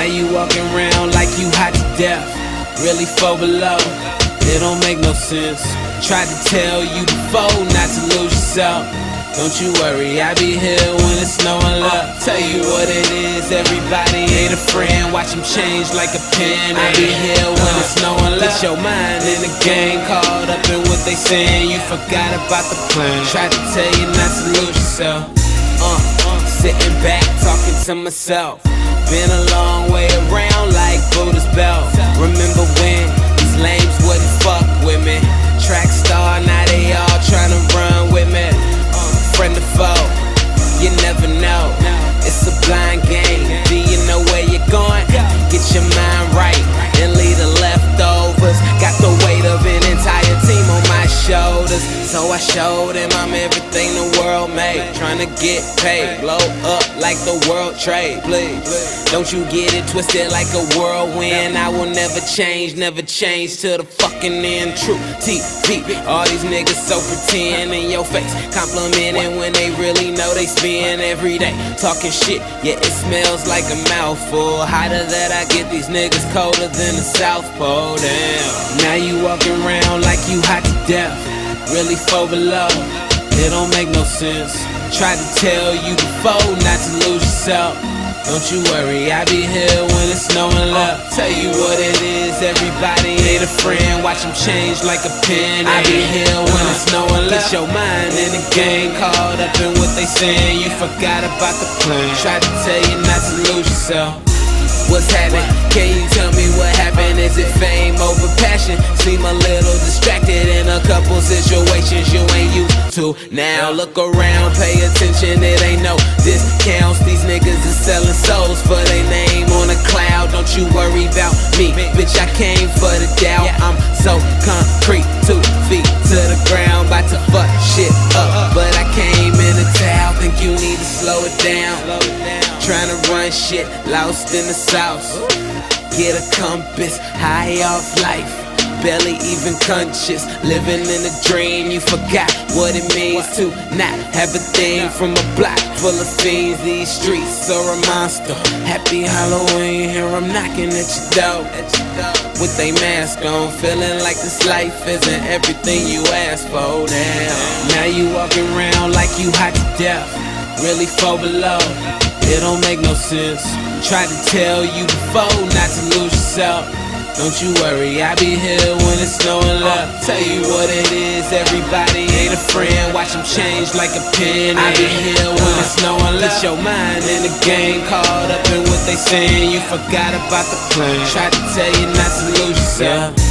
Now you walking around like you hot to death. Really fall below. It don't make no sense. Tried to tell you before not to lose yourself. Don't you worry, I be here when it's snowing low. Tell you what it is, everybody ain't a friend. Watch them change like a pen. I be here when it's snowing low. Get your mind in the game, caught up in what they saying. You forgot about the plan. Tried to tell you not to lose yourself. Uh, uh, sitting back, talking to myself. Been a long way around like Buddha's belt. Remember when these lames wouldn't fuck with me? Track star, now they all tryna run with me. Uh, friend or foe, you never know. It's a blind game. Do you know where you're going? Get your mind right and leave the leftovers. Got the weight of an entire team on my shoulders. So I showed him I'm world made. Tryna get paid, blow up like the world trade. Please, don't you get it twisted like a whirlwind. I will never change, never change to the fucking end. True TV. All these niggas so pretend in your face, complimenting when they really know they spend every day talking shit. Yeah, it smells like a mouthful. Hotter that I get these niggas colder than the South Pole. Damn. Now you walking around like you hot to death. Really fall below. It don't make no sense. Tried to tell you before not to lose yourself. Don't you worry, I be here when it's snowing low. Tell you what it is, everybody ain't a friend. Watch them change like a pen. I be here when it's snowing. Get your mind in the game, caught up in what they saying. You forgot about the plan. Tried to tell you not to lose yourself. What's happening? Can you tell me what happened? Is it fame over passion? Seem a little distracted in a couple situations you ain't used to. Now look around, pay attention, it ain't no discounts. These niggas is selling souls for their name on a cloud. Don't you worry about me, bitch. I came for the doubt. I'm so concrete, Trying to run shit, lost in the south. Get a compass, high off life. Barely even conscious, living in a dream. You forgot what it means to not have a thing from a block full of fiends. These streets are a monster. Happy Halloween, here I'm knocking at your door. With a mask on, feeling like this life isn't everything you asked for. Now, now you walking around like you hot to death. Really fall below. It don't make no sense. Tried to tell you before not to lose yourself. Don't you worry, I'll be here when it's snowing low. Tell you what it is, everybody ain't a friend. Watch them change like a pen. I be here when it's snowing low. Get your mind in the game, caught up in what they saying. You forgot about the plan. Tried to tell you not to lose yourself.